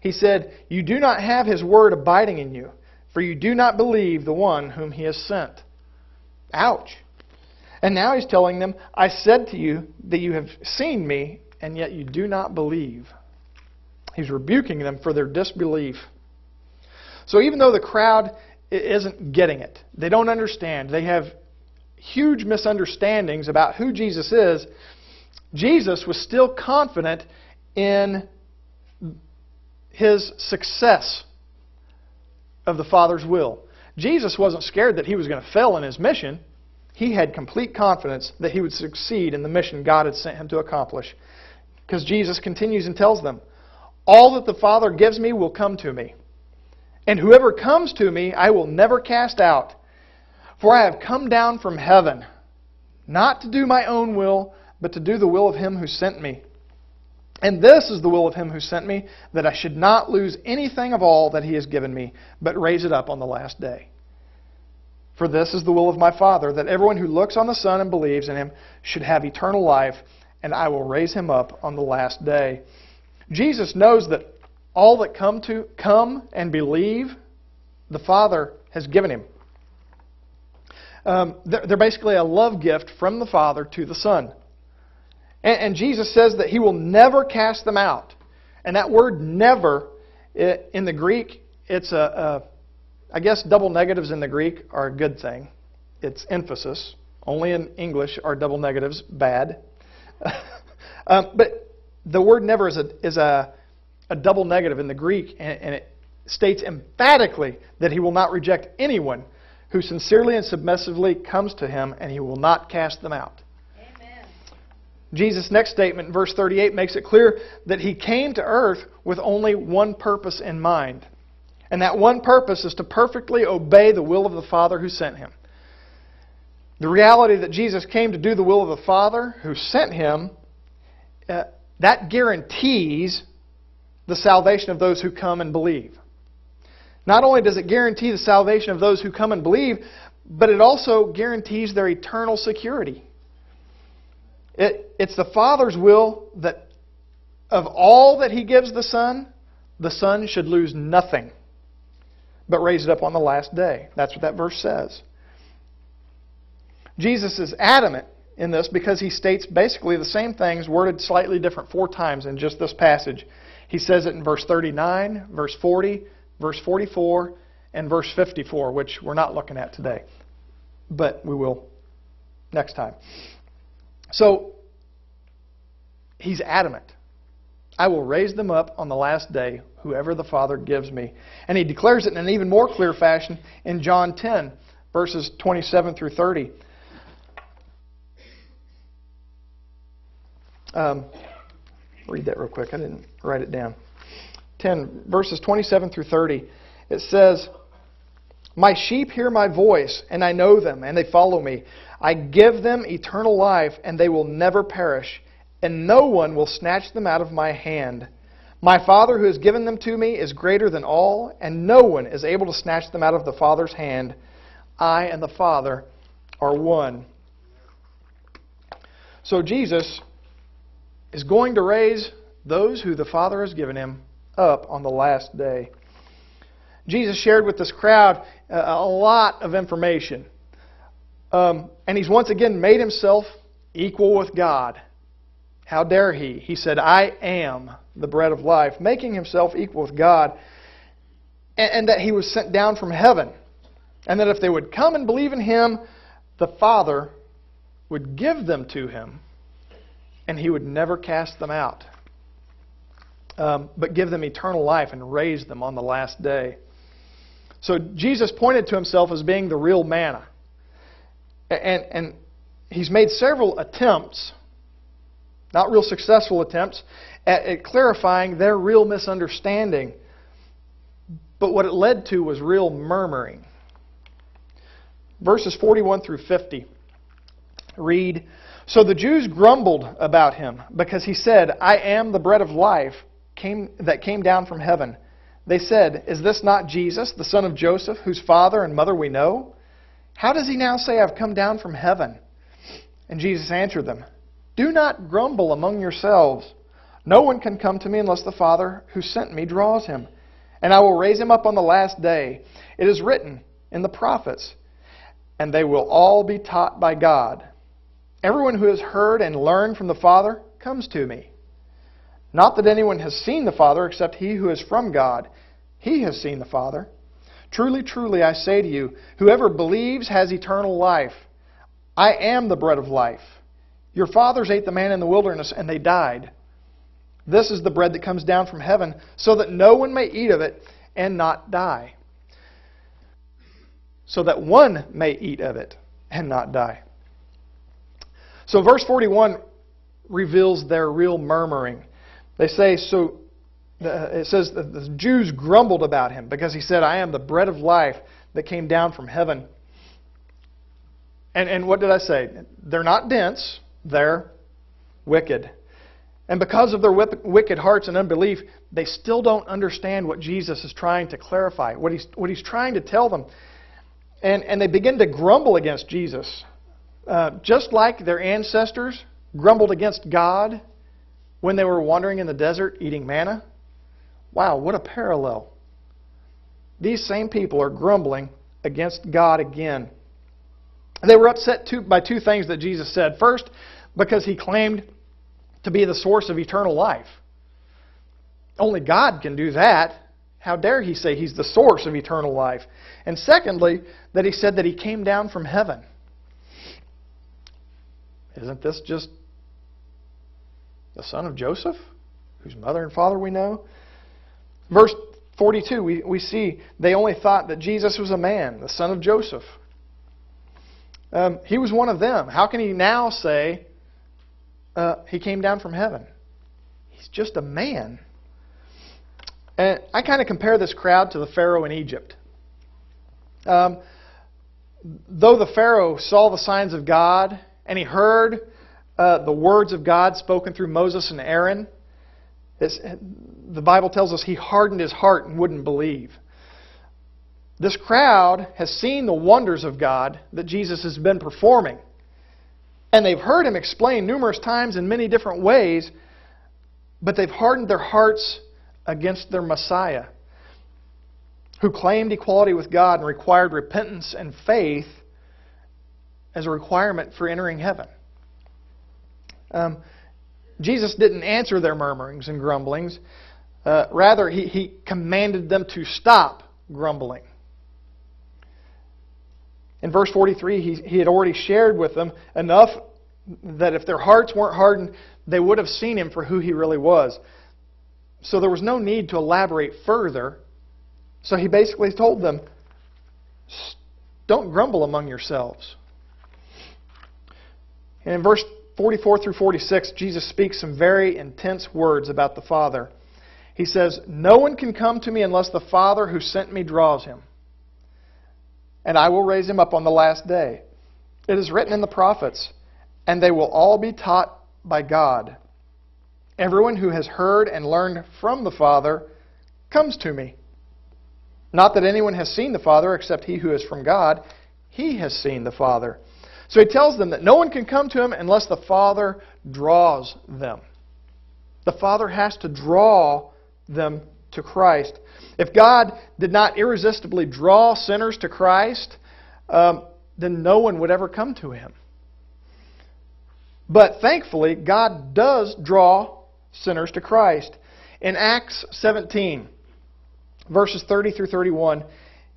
He said, You do not have his word abiding in you for you do not believe the one whom he has sent. Ouch. And now he's telling them, I said to you that you have seen me, and yet you do not believe. He's rebuking them for their disbelief. So even though the crowd isn't getting it, they don't understand, they have huge misunderstandings about who Jesus is, Jesus was still confident in his success of the Father's will. Jesus wasn't scared that he was going to fail in his mission. He had complete confidence that he would succeed in the mission God had sent him to accomplish. Because Jesus continues and tells them, All that the Father gives me will come to me. And whoever comes to me, I will never cast out. For I have come down from heaven, not to do my own will, but to do the will of him who sent me. And this is the will of him who sent me, that I should not lose anything of all that he has given me, but raise it up on the last day. For this is the will of my Father, that everyone who looks on the Son and believes in him should have eternal life, and I will raise him up on the last day. Jesus knows that all that come to come and believe, the Father has given him. Um, they're, they're basically a love gift from the Father to the Son. And, and Jesus says that He will never cast them out. And that word "never" it, in the Greek, it's a, a, I guess double negatives in the Greek are a good thing. It's emphasis. Only in English are double negatives bad. um, but the word "never" is a is a, a double negative in the Greek, and, and it states emphatically that He will not reject anyone who sincerely and submissively comes to him, and he will not cast them out. Amen. Jesus' next statement in verse 38 makes it clear that he came to earth with only one purpose in mind. And that one purpose is to perfectly obey the will of the Father who sent him. The reality that Jesus came to do the will of the Father who sent him, uh, that guarantees the salvation of those who come and believe. Not only does it guarantee the salvation of those who come and believe, but it also guarantees their eternal security. It, it's the Father's will that of all that He gives the Son, the Son should lose nothing, but raise it up on the last day. That's what that verse says. Jesus is adamant in this because he states basically the same things, worded slightly different four times in just this passage. He says it in verse 39, verse 40, verse 44, and verse 54, which we're not looking at today, but we will next time. So, he's adamant. I will raise them up on the last day, whoever the Father gives me. And he declares it in an even more clear fashion in John 10, verses 27 through 30. Um, read that real quick. I didn't write it down. 10, verses 27 through 30, it says, My sheep hear my voice, and I know them, and they follow me. I give them eternal life, and they will never perish, and no one will snatch them out of my hand. My Father who has given them to me is greater than all, and no one is able to snatch them out of the Father's hand. I and the Father are one. So Jesus is going to raise those who the Father has given him up on the last day. Jesus shared with this crowd a lot of information. Um, and he's once again made himself equal with God. How dare he? He said, I am the bread of life, making himself equal with God, and, and that he was sent down from heaven. And that if they would come and believe in him, the Father would give them to him, and he would never cast them out um, but give them eternal life and raise them on the last day. So Jesus pointed to himself as being the real manna. And, and he's made several attempts, not real successful attempts, at, at clarifying their real misunderstanding. But what it led to was real murmuring. Verses 41 through 50 read So the Jews grumbled about him because he said, I am the bread of life came, that came down from heaven. They said, Is this not Jesus, the son of Joseph, whose father and mother we know? How does he now say, I've come down from heaven? And Jesus answered them, Do not grumble among yourselves. No one can come to me unless the Father who sent me draws him. And I will raise him up on the last day. It is written in the prophets, and they will all be taught by God. Everyone who has heard and learned from the Father comes to me. Not that anyone has seen the Father except he who is from God. He has seen the Father. Truly, truly, I say to you, whoever believes has eternal life. I am the bread of life. Your fathers ate the manna in the wilderness, and they died. This is the bread that comes down from heaven, so that no one may eat of it and not die. So that one may eat of it and not die. So, verse 41 reveals their real murmuring. They say, So the, it says that the Jews grumbled about him because he said, I am the bread of life that came down from heaven. And, and what did I say? They're not dense, they're wicked. And because of their wicked hearts and unbelief, they still don't understand what Jesus is trying to clarify, what he's, what he's trying to tell them. And, and they begin to grumble against Jesus. Uh, just like their ancestors grumbled against God when they were wandering in the desert eating manna. Wow, what a parallel. These same people are grumbling against God again. They were upset too, by two things that Jesus said. First, because he claimed to be the source of eternal life. Only God can do that. How dare he say he's the source of eternal life? And secondly, that he said that he came down from heaven. Isn't this just the son of Joseph, whose mother and father we know? Verse 42, we, we see they only thought that Jesus was a man, the son of Joseph. Um, he was one of them. How can he now say uh, he came down from heaven? He's just a man. And I kind of compare this crowd to the Pharaoh in Egypt. Um, though the Pharaoh saw the signs of God and he heard uh, the words of God spoken through Moses and Aaron, the Bible tells us he hardened his heart and wouldn't believe. This crowd has seen the wonders of God that Jesus has been performing. And they've heard him explain numerous times in many different ways, but they've hardened their hearts against their Messiah, who claimed equality with God and required repentance and faith as a requirement for entering heaven. Um, Jesus didn't answer their murmurings and grumblings. Uh, rather, he, he commanded them to stop grumbling. In verse 43, he, he had already shared with them enough that if their hearts weren't hardened, they would have seen him for who he really was. So there was no need to elaborate further. So he basically told them, don't grumble among yourselves. And in verse 44 through 46, Jesus speaks some very intense words about the Father. He says, No one can come to me unless the Father who sent me draws him. And I will raise him up on the last day. It is written in the prophets, and they will all be taught by God. Everyone who has heard and learned from the Father comes to me. Not that anyone has seen the Father except he who is from God. He has seen the Father. So he tells them that no one can come to him unless the Father draws them. The Father has to draw them to Christ. If God did not irresistibly draw sinners to Christ, um, then no one would ever come to him. But thankfully, God does draw sinners to Christ. In Acts 17, verses 30 through 31,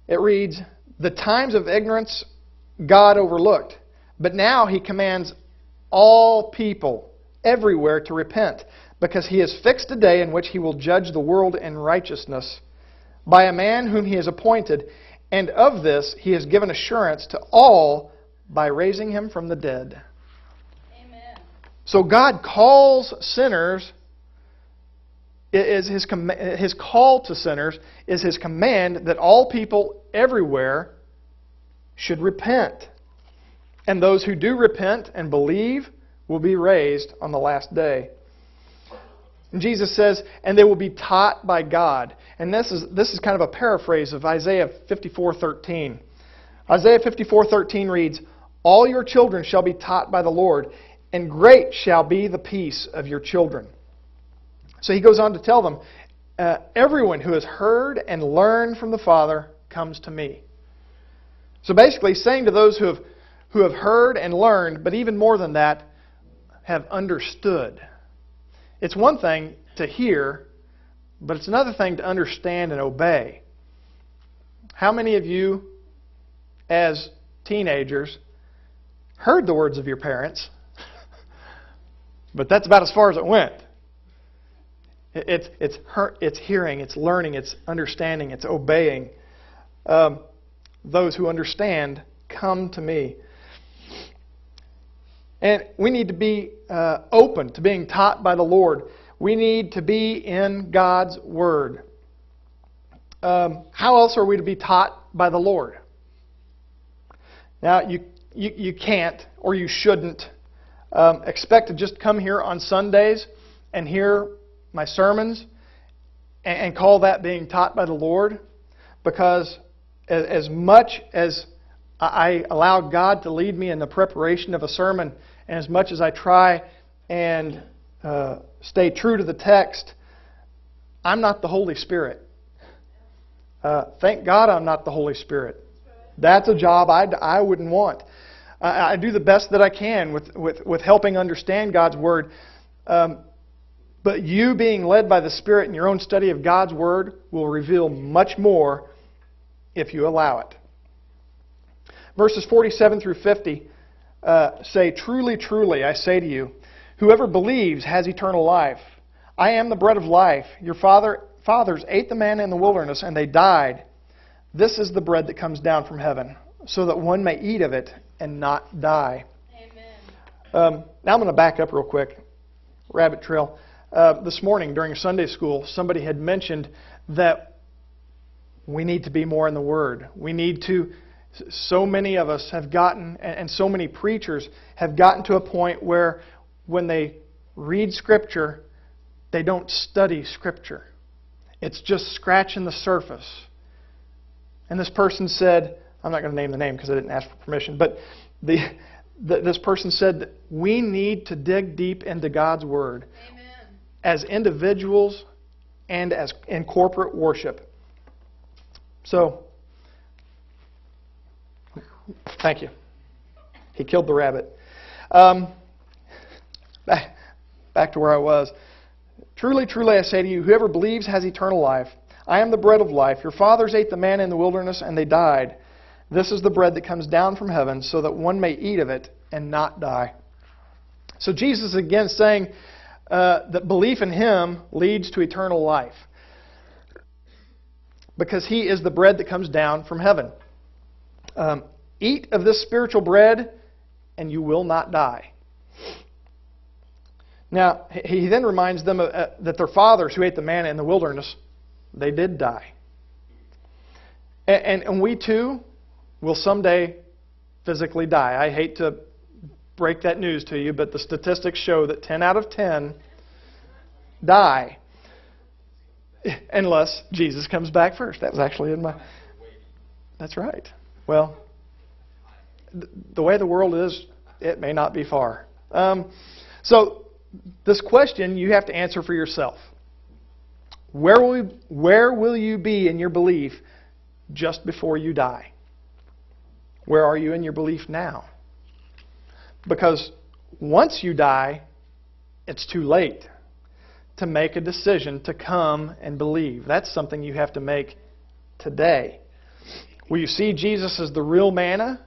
it reads, The times of ignorance God overlooked, but now he commands all people everywhere to repent because he has fixed a day in which he will judge the world in righteousness by a man whom he has appointed, and of this he has given assurance to all by raising him from the dead. Amen. So God calls sinners is his, his call to sinners is his command that all people everywhere should repent. And those who do repent and believe will be raised on the last day. And Jesus says, and they will be taught by God. And this is, this is kind of a paraphrase of Isaiah 54:13. Isaiah 54:13 reads, "All your children shall be taught by the Lord, and great shall be the peace of your children." So he goes on to tell them, uh, everyone who has heard and learned from the Father comes to me. So basically, saying to those who have, who have heard and learned, but even more than that, have understood it's one thing to hear, but it's another thing to understand and obey. How many of you, as teenagers, heard the words of your parents, but that's about as far as it went? It's, it's, it's hearing, it's learning, it's understanding, it's obeying. Um, those who understand come to me. And we need to be uh, open to being taught by the Lord. We need to be in God's Word. Um, how else are we to be taught by the Lord? Now, you, you, you can't or you shouldn't um, expect to just come here on Sundays and hear my sermons and, and call that being taught by the Lord because as, as much as I allow God to lead me in the preparation of a sermon, and as much as I try and uh, stay true to the text, I'm not the Holy Spirit. Uh, thank God I'm not the Holy Spirit. That's a job I, I wouldn't want. I, I do the best that I can with, with, with helping understand God's Word. Um, but you being led by the Spirit in your own study of God's Word will reveal much more if you allow it. Verses 47 through 50 uh, say, Truly, truly, I say to you, whoever believes has eternal life. I am the bread of life. Your father, fathers ate the manna in the wilderness, and they died. This is the bread that comes down from heaven, so that one may eat of it and not die. Amen. Um, now I'm going to back up real quick. Rabbit trail. Uh, this morning during Sunday school, somebody had mentioned that we need to be more in the Word. We need to. So many of us have gotten, and so many preachers have gotten to a point where when they read Scripture, they don't study Scripture. It's just scratching the surface. And this person said, I'm not going to name the name because I didn't ask for permission, but the, the, this person said that we need to dig deep into God's Word Amen. as individuals and as in corporate worship. So, thank you. He killed the rabbit. Um, back, back to where I was. Truly, truly, I say to you, whoever believes has eternal life. I am the bread of life. Your fathers ate the manna in the wilderness, and they died. This is the bread that comes down from heaven, so that one may eat of it and not die. So Jesus again saying uh, that belief in Him leads to eternal life, because He is the bread that comes down from heaven. Um, eat of this spiritual bread, and you will not die. Now, he then reminds them uh, that their fathers who ate the manna in the wilderness, they did die. And, and, and, we too will someday physically die. I hate to break that news to you, but the statistics show that 10 out of 10 die unless Jesus comes back first. That was actually in my. That's right. Well, the way the world is, it may not be far. Um, so, this question you have to answer for yourself. Where will, where will you be in your belief just before you die? Where are you in your belief now? Because once you die, it's too late to make a decision to come and believe. That's something you have to make today. Will you see Jesus as the real manna?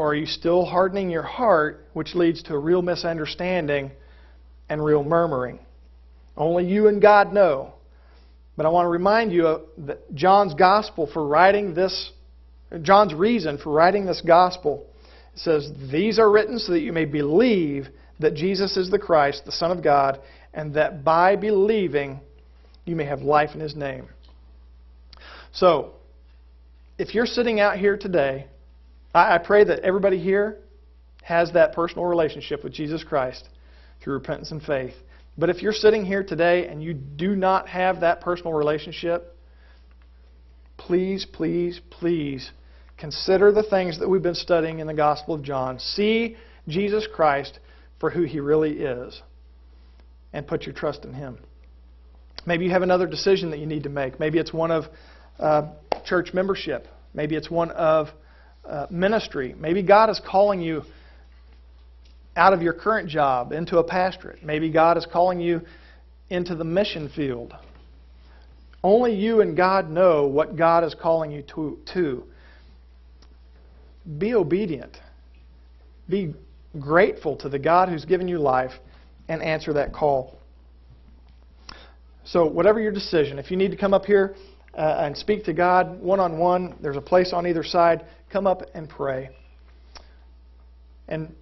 Or are you still hardening your heart, which leads to a real misunderstanding and real murmuring? Only you and God know. But I want to remind you of that John's gospel for writing this, John's reason for writing this gospel says, These are written so that you may believe that Jesus is the Christ, the Son of God, and that by believing you may have life in His name. So, if you're sitting out here today I, I pray that everybody here has that personal relationship with Jesus Christ through repentance and faith. But if you're sitting here today and you do not have that personal relationship, please, please, please consider the things that we've been studying in the Gospel of John. See Jesus Christ for who he really is and put your trust in him. Maybe you have another decision that you need to make. Maybe it's one of uh, church membership. Maybe it's one of uh, ministry. Maybe God is calling you out of your current job into a pastorate. Maybe God is calling you into the mission field. Only you and God know what God is calling you to. to. Be obedient. Be grateful to the God who's given you life and answer that call. So, whatever your decision, if you need to come up here uh, and speak to God one on one, there's a place on either side come up and pray. And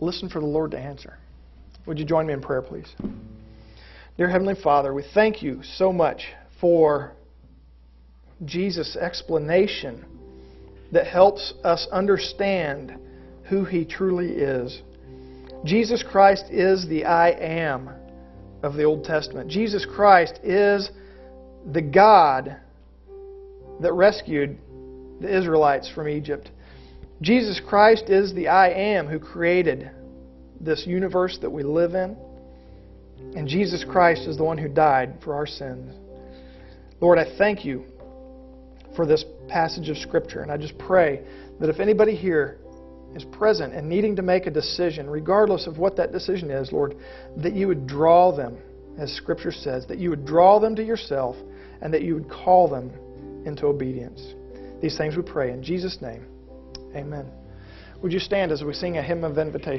listen for the Lord to answer. Would you join me in prayer, please? Dear Heavenly Father, we thank you so much for Jesus' explanation that helps us understand who He truly is. Jesus Christ is the I am of the Old Testament. Jesus Christ is the God that rescued the Israelites from Egypt. Jesus Christ is the I am who created this universe that we live in. And Jesus Christ is the one who died for our sins. Lord, I thank you for this passage of Scripture. And I just pray that if anybody here is present and needing to make a decision, regardless of what that decision is, Lord, that you would draw them, as Scripture says, that you would draw them to yourself and that you would call them into obedience. These things we pray in Jesus' name. Amen. Would you stand as we sing a hymn of invitation?